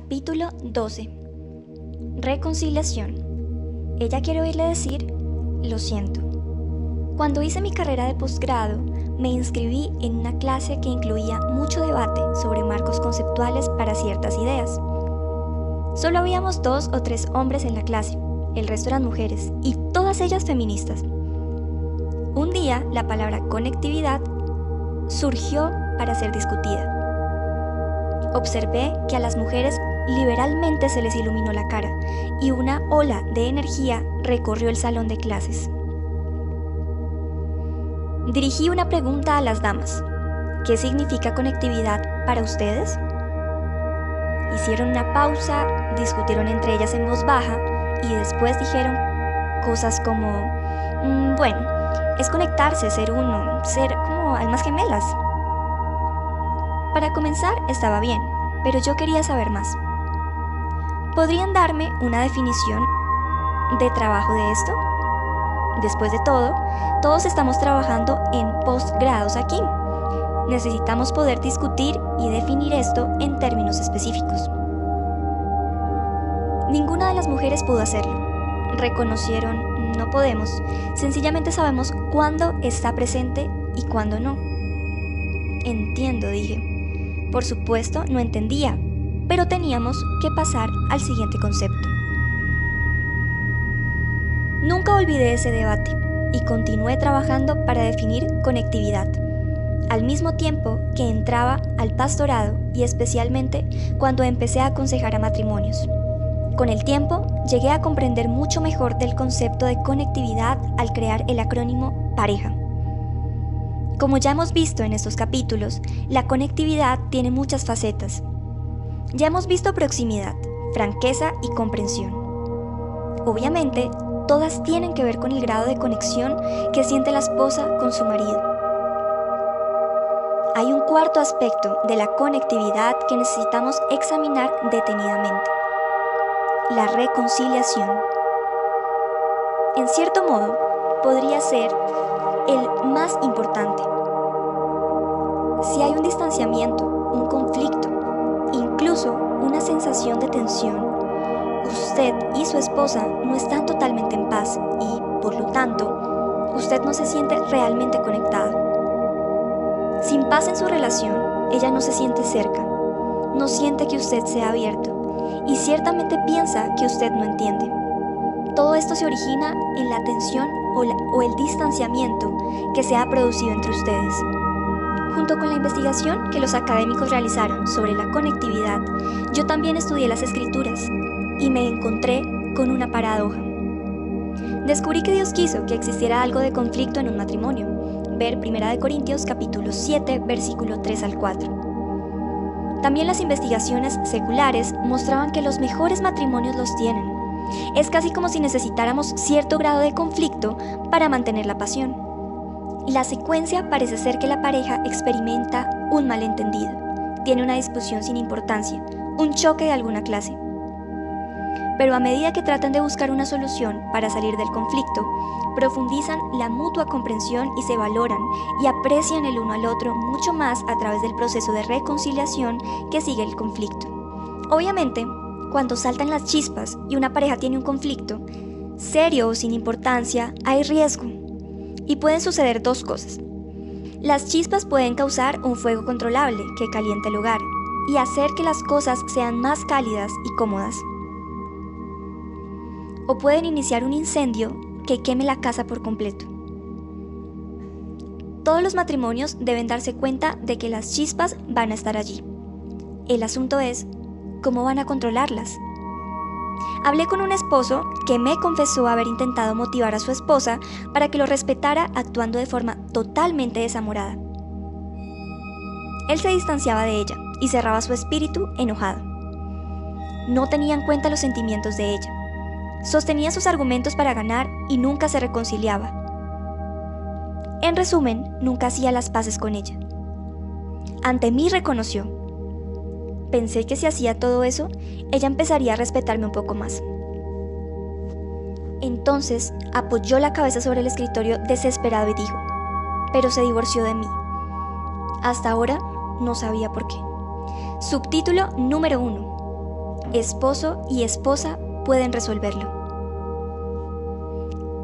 Capítulo 12. Reconciliación. Ella quiere oírle decir, lo siento. Cuando hice mi carrera de posgrado, me inscribí en una clase que incluía mucho debate sobre marcos conceptuales para ciertas ideas. Solo habíamos dos o tres hombres en la clase, el resto eran mujeres, y todas ellas feministas. Un día, la palabra conectividad surgió para ser discutida. Observé que a las mujeres liberalmente se les iluminó la cara y una ola de energía recorrió el salón de clases. Dirigí una pregunta a las damas. ¿Qué significa conectividad para ustedes? Hicieron una pausa, discutieron entre ellas en voz baja y después dijeron cosas como, mm, bueno, es conectarse, ser uno, ser como almas gemelas. Para comenzar estaba bien, pero yo quería saber más. ¿Podrían darme una definición de trabajo de esto? Después de todo, todos estamos trabajando en postgrados aquí. Necesitamos poder discutir y definir esto en términos específicos. Ninguna de las mujeres pudo hacerlo. Reconocieron, no podemos, sencillamente sabemos cuándo está presente y cuándo no. Entiendo, dije. Por supuesto, no entendía, pero teníamos que pasar al siguiente concepto. Nunca olvidé ese debate y continué trabajando para definir conectividad, al mismo tiempo que entraba al pastorado y especialmente cuando empecé a aconsejar a matrimonios. Con el tiempo, llegué a comprender mucho mejor del concepto de conectividad al crear el acrónimo pareja. Como ya hemos visto en estos capítulos, la conectividad tiene muchas facetas. Ya hemos visto proximidad, franqueza y comprensión. Obviamente, todas tienen que ver con el grado de conexión que siente la esposa con su marido. Hay un cuarto aspecto de la conectividad que necesitamos examinar detenidamente. La reconciliación. En cierto modo, podría ser el más importante. Si hay un distanciamiento, un conflicto, incluso una sensación de tensión, usted y su esposa no están totalmente en paz y, por lo tanto, usted no se siente realmente conectado. Sin paz en su relación, ella no se siente cerca, no siente que usted sea abierto y ciertamente piensa que usted no entiende. Todo esto se origina en la tensión o, el distanciamiento que se ha producido entre ustedes. Junto con la investigación que los académicos realizaron sobre la conectividad, yo también estudié las escrituras y me encontré con una paradoja. Descubrí que Dios quiso que existiera algo de conflicto en un matrimonio. Ver 1 Corintios capítulo 7 versículo 3 al 4. También las investigaciones seculares mostraban que los mejores matrimonios los tienen, es casi como si necesitáramos cierto grado de conflicto para mantener la pasión. La secuencia parece ser que la pareja experimenta un malentendido, tiene una discusión sin importancia, un choque de alguna clase. Pero a medida que tratan de buscar una solución para salir del conflicto, profundizan la mutua comprensión y se valoran y aprecian el uno al otro mucho más a través del proceso de reconciliación que sigue el conflicto. Obviamente, cuando saltan las chispas y una pareja tiene un conflicto, serio o sin importancia, hay riesgo. Y pueden suceder dos cosas. Las chispas pueden causar un fuego controlable que caliente el hogar y hacer que las cosas sean más cálidas y cómodas. O pueden iniciar un incendio que queme la casa por completo. Todos los matrimonios deben darse cuenta de que las chispas van a estar allí. El asunto es ¿cómo van a controlarlas? Hablé con un esposo que me confesó haber intentado motivar a su esposa para que lo respetara actuando de forma totalmente desamorada. Él se distanciaba de ella y cerraba su espíritu enojado. No tenía en cuenta los sentimientos de ella. Sostenía sus argumentos para ganar y nunca se reconciliaba. En resumen, nunca hacía las paces con ella. Ante mí reconoció, Pensé que si hacía todo eso, ella empezaría a respetarme un poco más. Entonces apoyó la cabeza sobre el escritorio desesperado y dijo, pero se divorció de mí. Hasta ahora no sabía por qué. Subtítulo número 1. esposo y esposa pueden resolverlo.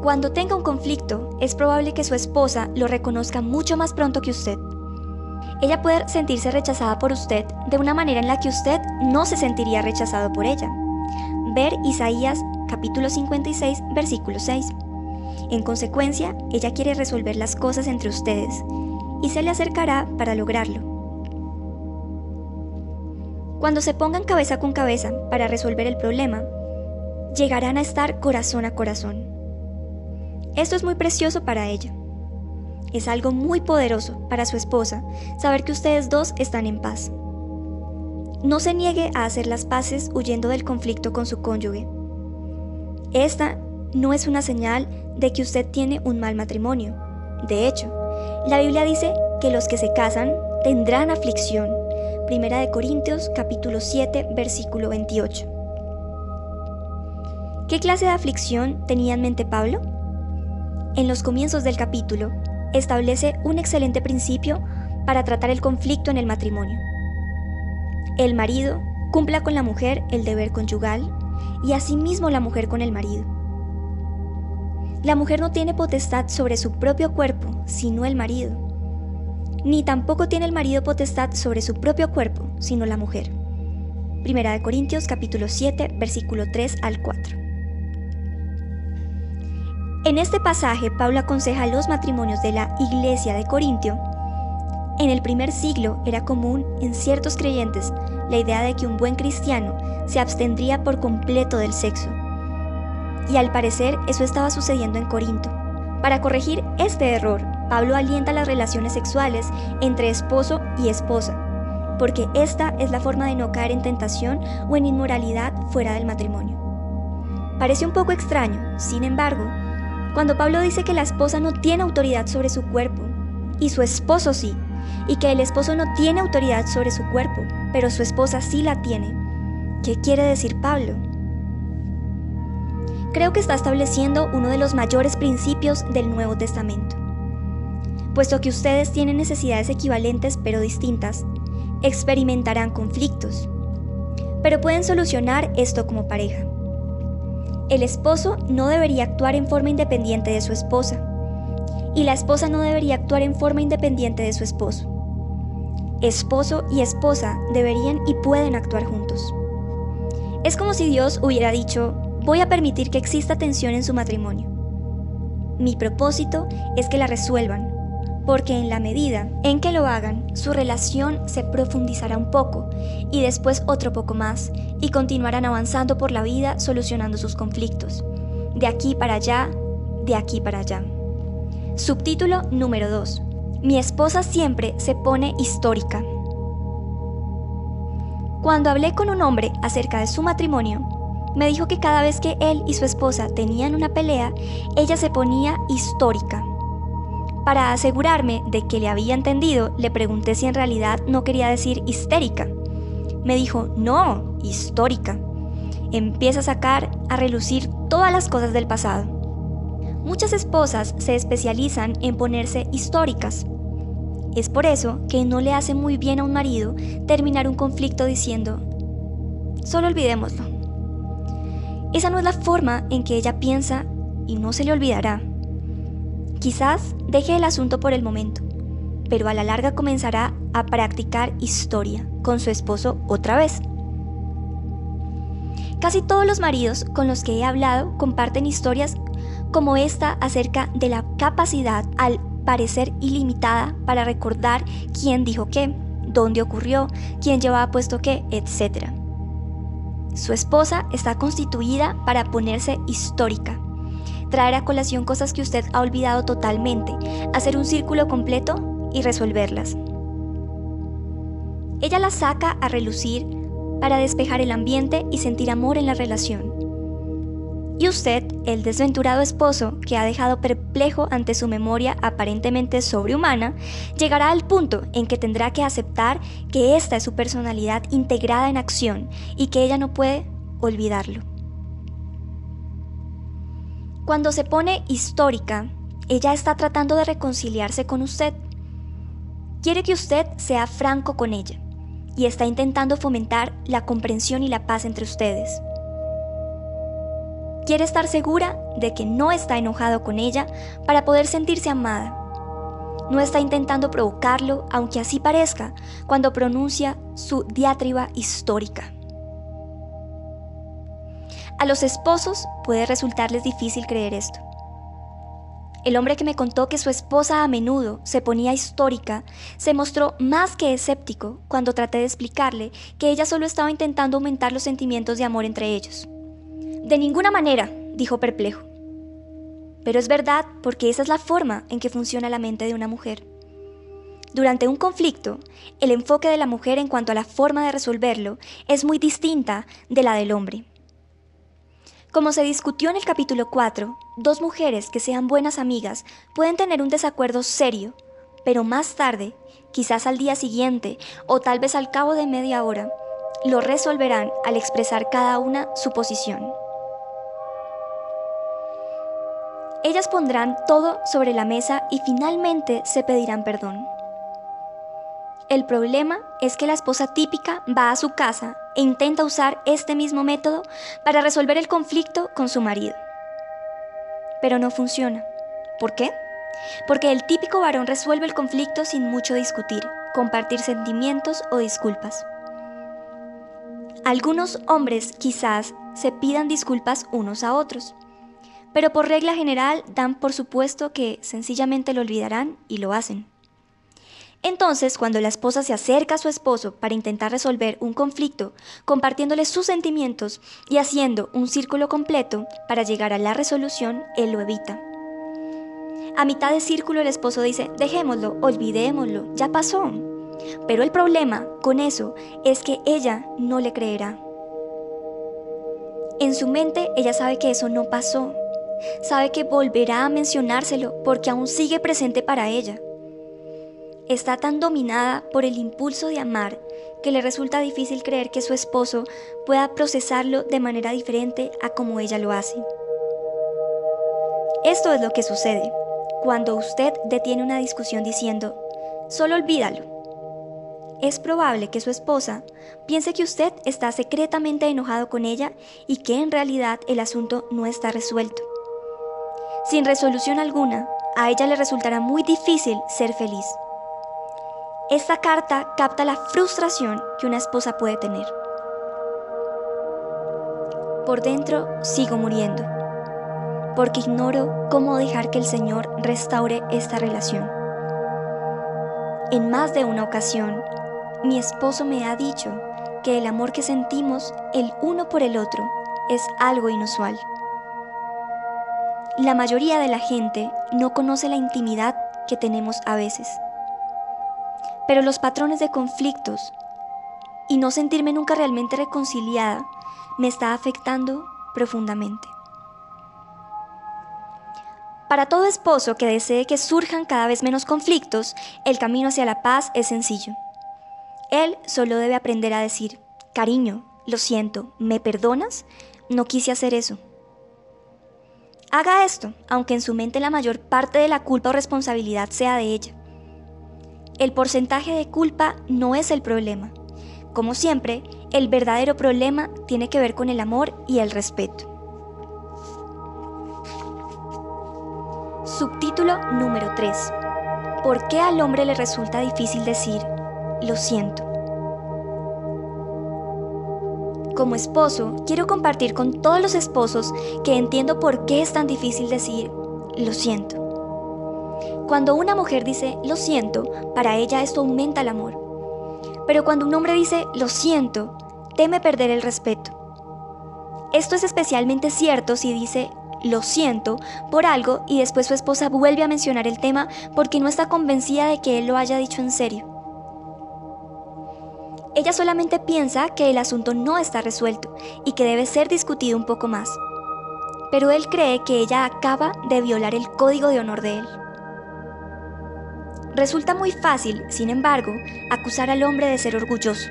Cuando tenga un conflicto, es probable que su esposa lo reconozca mucho más pronto que usted. Ella puede sentirse rechazada por usted de una manera en la que usted no se sentiría rechazado por ella. Ver Isaías capítulo 56, versículo 6. En consecuencia, ella quiere resolver las cosas entre ustedes y se le acercará para lograrlo. Cuando se pongan cabeza con cabeza para resolver el problema, llegarán a estar corazón a corazón. Esto es muy precioso para ella. Es algo muy poderoso para su esposa saber que ustedes dos están en paz. No se niegue a hacer las paces huyendo del conflicto con su cónyuge. Esta no es una señal de que usted tiene un mal matrimonio. De hecho, la Biblia dice que los que se casan tendrán aflicción. Primera de Corintios capítulo 7 versículo 28. ¿Qué clase de aflicción tenía en mente Pablo? En los comienzos del capítulo, establece un excelente principio para tratar el conflicto en el matrimonio. El marido cumpla con la mujer el deber conyugal y asimismo la mujer con el marido. La mujer no tiene potestad sobre su propio cuerpo, sino el marido. Ni tampoco tiene el marido potestad sobre su propio cuerpo, sino la mujer. Primera de Corintios capítulo 7, versículo 3 al 4. En este pasaje, Pablo aconseja los matrimonios de la iglesia de Corintio. En el primer siglo era común en ciertos creyentes la idea de que un buen cristiano se abstendría por completo del sexo. Y al parecer eso estaba sucediendo en Corinto. Para corregir este error, Pablo alienta las relaciones sexuales entre esposo y esposa, porque esta es la forma de no caer en tentación o en inmoralidad fuera del matrimonio. Parece un poco extraño, sin embargo, cuando Pablo dice que la esposa no tiene autoridad sobre su cuerpo, y su esposo sí, y que el esposo no tiene autoridad sobre su cuerpo, pero su esposa sí la tiene, ¿qué quiere decir Pablo? Creo que está estableciendo uno de los mayores principios del Nuevo Testamento. Puesto que ustedes tienen necesidades equivalentes pero distintas, experimentarán conflictos, pero pueden solucionar esto como pareja. El esposo no debería actuar en forma independiente de su esposa y la esposa no debería actuar en forma independiente de su esposo. Esposo y esposa deberían y pueden actuar juntos. Es como si Dios hubiera dicho, voy a permitir que exista tensión en su matrimonio. Mi propósito es que la resuelvan, porque en la medida en que lo hagan, su relación se profundizará un poco y después otro poco más y continuarán avanzando por la vida solucionando sus conflictos. De aquí para allá, de aquí para allá. Subtítulo número 2. Mi esposa siempre se pone histórica. Cuando hablé con un hombre acerca de su matrimonio, me dijo que cada vez que él y su esposa tenían una pelea, ella se ponía histórica. Para asegurarme de que le había entendido, le pregunté si en realidad no quería decir histérica. Me dijo, no, histórica. Empieza a sacar a relucir todas las cosas del pasado. Muchas esposas se especializan en ponerse históricas. Es por eso que no le hace muy bien a un marido terminar un conflicto diciendo, solo olvidémoslo. Esa no es la forma en que ella piensa y no se le olvidará. Quizás deje el asunto por el momento, pero a la larga comenzará a practicar historia con su esposo otra vez. Casi todos los maridos con los que he hablado comparten historias como esta acerca de la capacidad al parecer ilimitada para recordar quién dijo qué, dónde ocurrió, quién llevaba puesto qué, etc. Su esposa está constituida para ponerse histórica, traer a colación cosas que usted ha olvidado totalmente, hacer un círculo completo y resolverlas. Ella las saca a relucir para despejar el ambiente y sentir amor en la relación. Y usted, el desventurado esposo que ha dejado perplejo ante su memoria aparentemente sobrehumana, llegará al punto en que tendrá que aceptar que esta es su personalidad integrada en acción y que ella no puede olvidarlo. Cuando se pone histórica, ella está tratando de reconciliarse con usted. Quiere que usted sea franco con ella, y está intentando fomentar la comprensión y la paz entre ustedes. Quiere estar segura de que no está enojado con ella para poder sentirse amada. No está intentando provocarlo, aunque así parezca, cuando pronuncia su diatriba histórica. A los esposos puede resultarles difícil creer esto. El hombre que me contó que su esposa a menudo se ponía histórica se mostró más que escéptico cuando traté de explicarle que ella solo estaba intentando aumentar los sentimientos de amor entre ellos. De ninguna manera, dijo perplejo. Pero es verdad porque esa es la forma en que funciona la mente de una mujer. Durante un conflicto, el enfoque de la mujer en cuanto a la forma de resolverlo es muy distinta de la del hombre. Como se discutió en el capítulo 4, dos mujeres que sean buenas amigas pueden tener un desacuerdo serio, pero más tarde, quizás al día siguiente o tal vez al cabo de media hora, lo resolverán al expresar cada una su posición. Ellas pondrán todo sobre la mesa y finalmente se pedirán perdón. El problema es que la esposa típica va a su casa e intenta usar este mismo método para resolver el conflicto con su marido. Pero no funciona. ¿Por qué? Porque el típico varón resuelve el conflicto sin mucho discutir, compartir sentimientos o disculpas. Algunos hombres quizás se pidan disculpas unos a otros, pero por regla general dan por supuesto que sencillamente lo olvidarán y lo hacen. Entonces, cuando la esposa se acerca a su esposo para intentar resolver un conflicto, compartiéndole sus sentimientos y haciendo un círculo completo para llegar a la resolución, él lo evita. A mitad de círculo el esposo dice, dejémoslo, olvidémoslo, ya pasó. Pero el problema con eso es que ella no le creerá. En su mente ella sabe que eso no pasó, sabe que volverá a mencionárselo porque aún sigue presente para ella está tan dominada por el impulso de amar que le resulta difícil creer que su esposo pueda procesarlo de manera diferente a como ella lo hace. Esto es lo que sucede cuando usted detiene una discusión diciendo, solo olvídalo. Es probable que su esposa piense que usted está secretamente enojado con ella y que en realidad el asunto no está resuelto. Sin resolución alguna, a ella le resultará muy difícil ser feliz. Esta carta capta la frustración que una esposa puede tener. Por dentro sigo muriendo, porque ignoro cómo dejar que el Señor restaure esta relación. En más de una ocasión, mi esposo me ha dicho que el amor que sentimos el uno por el otro es algo inusual. La mayoría de la gente no conoce la intimidad que tenemos a veces pero los patrones de conflictos y no sentirme nunca realmente reconciliada me está afectando profundamente. Para todo esposo que desee que surjan cada vez menos conflictos, el camino hacia la paz es sencillo. Él solo debe aprender a decir, cariño, lo siento, ¿me perdonas? No quise hacer eso. Haga esto, aunque en su mente la mayor parte de la culpa o responsabilidad sea de ella. El porcentaje de culpa no es el problema. Como siempre, el verdadero problema tiene que ver con el amor y el respeto. Subtítulo número 3. ¿Por qué al hombre le resulta difícil decir, lo siento? Como esposo, quiero compartir con todos los esposos que entiendo por qué es tan difícil decir, lo siento. Cuando una mujer dice lo siento, para ella esto aumenta el amor. Pero cuando un hombre dice lo siento, teme perder el respeto. Esto es especialmente cierto si dice lo siento por algo y después su esposa vuelve a mencionar el tema porque no está convencida de que él lo haya dicho en serio. Ella solamente piensa que el asunto no está resuelto y que debe ser discutido un poco más. Pero él cree que ella acaba de violar el código de honor de él. Resulta muy fácil, sin embargo, acusar al hombre de ser orgulloso.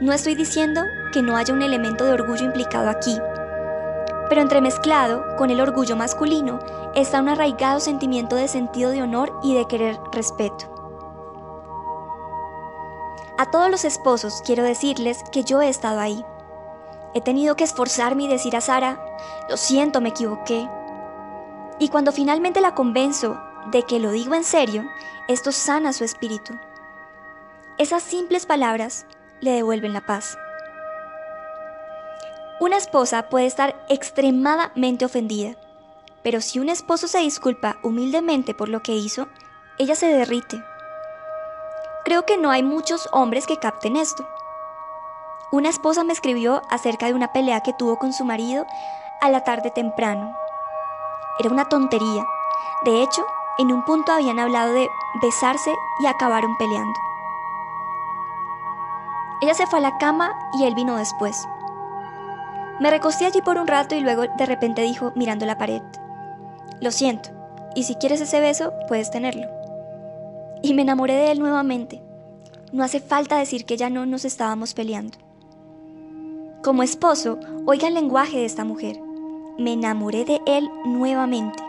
No estoy diciendo que no haya un elemento de orgullo implicado aquí, pero entremezclado con el orgullo masculino está un arraigado sentimiento de sentido de honor y de querer respeto. A todos los esposos quiero decirles que yo he estado ahí. He tenido que esforzarme y decir a Sara, lo siento, me equivoqué. Y cuando finalmente la convenzo de que lo digo en serio, esto sana su espíritu. Esas simples palabras le devuelven la paz. Una esposa puede estar extremadamente ofendida, pero si un esposo se disculpa humildemente por lo que hizo, ella se derrite. Creo que no hay muchos hombres que capten esto. Una esposa me escribió acerca de una pelea que tuvo con su marido a la tarde temprano. Era una tontería. De hecho, en un punto habían hablado de besarse y acabaron peleando. Ella se fue a la cama y él vino después. Me recosté allí por un rato y luego de repente dijo mirando la pared, Lo siento, y si quieres ese beso, puedes tenerlo. Y me enamoré de él nuevamente. No hace falta decir que ya no nos estábamos peleando. Como esposo, oiga el lenguaje de esta mujer. Me enamoré de él nuevamente.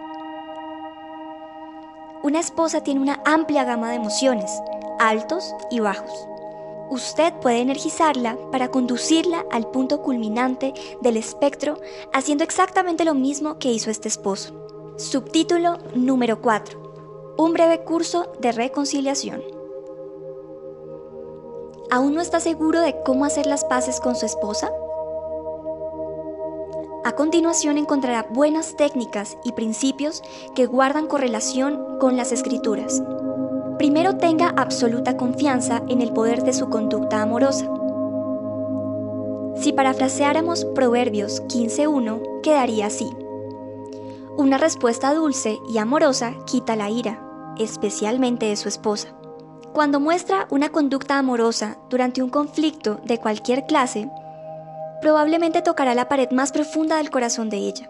Una esposa tiene una amplia gama de emociones, altos y bajos. Usted puede energizarla para conducirla al punto culminante del espectro haciendo exactamente lo mismo que hizo este esposo. Subtítulo número 4. Un breve curso de reconciliación. ¿Aún no está seguro de cómo hacer las paces con su esposa? A continuación encontrará buenas técnicas y principios que guardan correlación con las escrituras. Primero tenga absoluta confianza en el poder de su conducta amorosa. Si parafraseáramos Proverbios 15.1, quedaría así. Una respuesta dulce y amorosa quita la ira, especialmente de su esposa. Cuando muestra una conducta amorosa durante un conflicto de cualquier clase, probablemente tocará la pared más profunda del corazón de ella.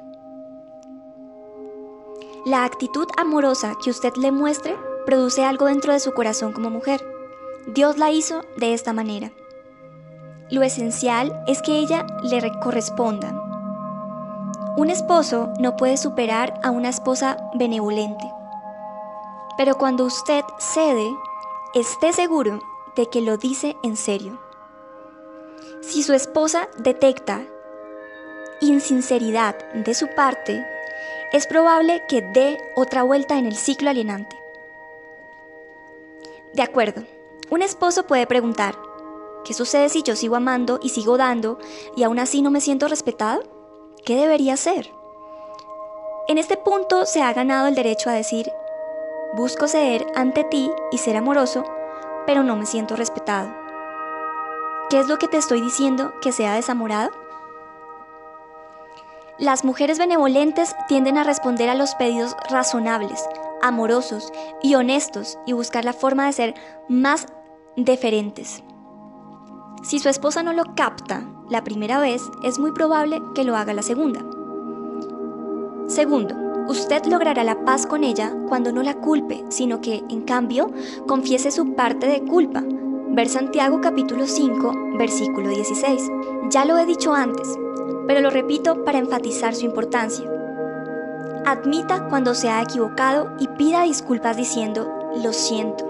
La actitud amorosa que usted le muestre produce algo dentro de su corazón como mujer. Dios la hizo de esta manera. Lo esencial es que ella le corresponda. Un esposo no puede superar a una esposa benevolente. Pero cuando usted cede, esté seguro de que lo dice en serio. Si su esposa detecta insinceridad de su parte, es probable que dé otra vuelta en el ciclo alienante. De acuerdo, un esposo puede preguntar, ¿qué sucede si yo sigo amando y sigo dando y aún así no me siento respetado? ¿Qué debería hacer? En este punto se ha ganado el derecho a decir, busco ceder ante ti y ser amoroso, pero no me siento respetado. ¿Qué es lo que te estoy diciendo que sea desamorado? Las mujeres benevolentes tienden a responder a los pedidos razonables, amorosos y honestos y buscar la forma de ser más deferentes. Si su esposa no lo capta la primera vez, es muy probable que lo haga la segunda. Segundo, usted logrará la paz con ella cuando no la culpe, sino que, en cambio, confiese su parte de culpa, Ver Santiago capítulo 5, versículo 16. Ya lo he dicho antes, pero lo repito para enfatizar su importancia. Admita cuando se ha equivocado y pida disculpas diciendo, lo siento.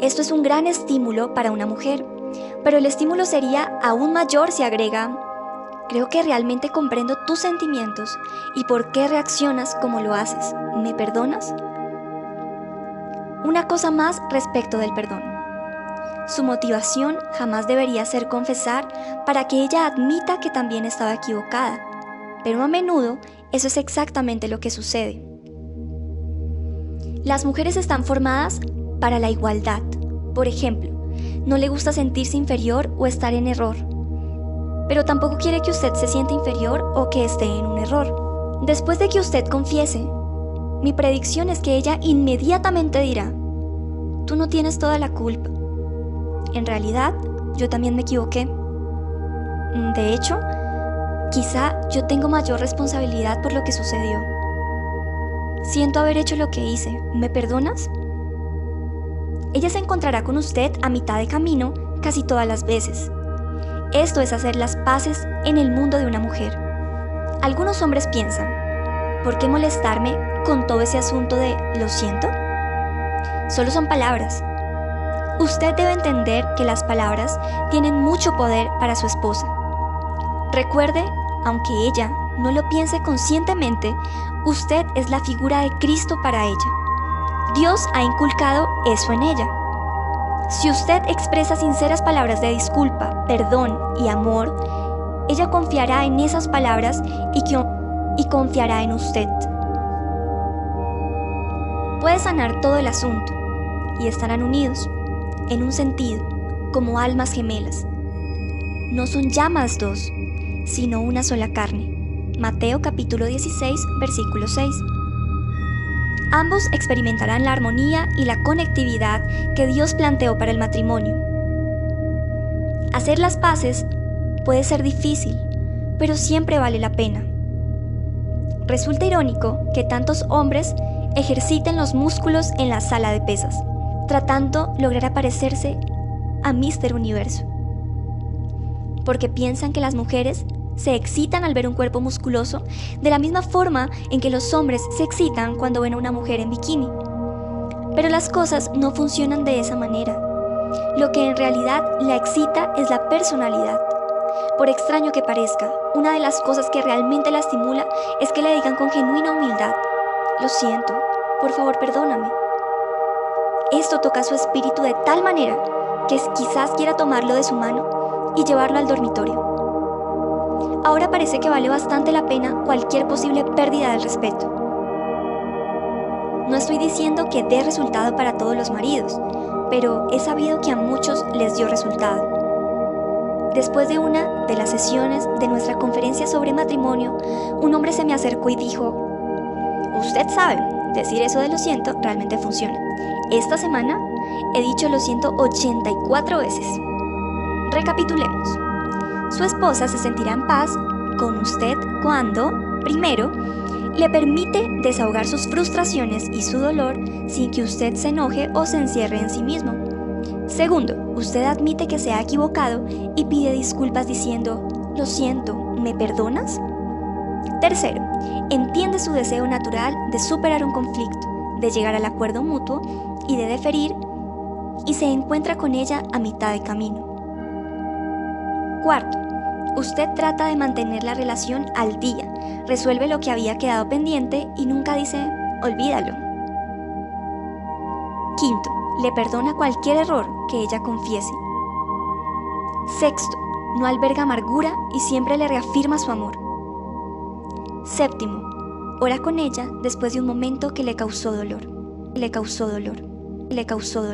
Esto es un gran estímulo para una mujer, pero el estímulo sería aún mayor si agrega, creo que realmente comprendo tus sentimientos y por qué reaccionas como lo haces. ¿Me perdonas? Una cosa más respecto del perdón. Su motivación jamás debería ser confesar para que ella admita que también estaba equivocada, pero a menudo eso es exactamente lo que sucede. Las mujeres están formadas para la igualdad. Por ejemplo, no le gusta sentirse inferior o estar en error, pero tampoco quiere que usted se sienta inferior o que esté en un error. Después de que usted confiese, mi predicción es que ella inmediatamente dirá, tú no tienes toda la culpa en realidad yo también me equivoqué. Mm, de hecho, quizá yo tengo mayor responsabilidad por lo que sucedió. Siento haber hecho lo que hice. ¿Me perdonas? Ella se encontrará con usted a mitad de camino casi todas las veces. Esto es hacer las paces en el mundo de una mujer. Algunos hombres piensan, ¿por qué molestarme con todo ese asunto de lo siento? Solo son palabras. Usted debe entender que las palabras tienen mucho poder para su esposa. Recuerde, aunque ella no lo piense conscientemente, usted es la figura de Cristo para ella. Dios ha inculcado eso en ella. Si usted expresa sinceras palabras de disculpa, perdón y amor, ella confiará en esas palabras y, confiará en usted. Puede sanar todo el asunto y estarán unidos, en un sentido, como almas gemelas. No son llamas dos, sino una sola carne. Mateo capítulo 16, versículo 6. Ambos experimentarán la armonía y la conectividad que Dios planteó para el matrimonio. Hacer las paces puede ser difícil, pero siempre vale la pena. Resulta irónico que tantos hombres ejerciten los músculos en la sala de pesas, tratando lograr parecerse a Mister Universo. Porque piensan que las mujeres se excitan al ver un cuerpo musculoso de la misma forma en que los hombres se excitan cuando ven a una mujer en bikini. Pero las cosas no funcionan de esa manera. Lo que en realidad la excita es la personalidad. Por extraño que parezca, una de las cosas que realmente la estimula es que le digan con genuina humildad, lo siento, por favor perdóname. Esto toca su espíritu de tal manera que quizás quiera tomarlo de su mano y llevarlo al dormitorio ahora parece que vale bastante la pena cualquier posible pérdida del respeto. No estoy diciendo que dé resultado para todos los maridos, pero he sabido que a muchos les dio resultado. Después de una de las sesiones de nuestra conferencia sobre matrimonio, un hombre se me acercó y dijo, usted sabe, decir eso de lo siento realmente funciona. Esta semana he dicho lo siento 84 veces. Recapitulemos. Su esposa se sentirá en paz con usted cuando, primero, le permite desahogar sus frustraciones y su dolor sin que usted se enoje o se encierre en sí mismo. Segundo, usted admite que se ha equivocado y pide disculpas diciendo, lo siento, ¿me perdonas? Tercero, entiende su deseo natural de superar un conflicto, de llegar al acuerdo mutuo y de deferir y se encuentra con ella a mitad de camino. Cuarto, usted trata de mantener la relación al día, resuelve lo que había quedado pendiente y nunca dice, olvídalo. Quinto, le perdona cualquier error que ella confiese. Sexto, no alberga amargura y siempre le reafirma su amor. Séptimo, ora con ella después de un momento que le causó dolor. Le causó dolor. Le causó dolor.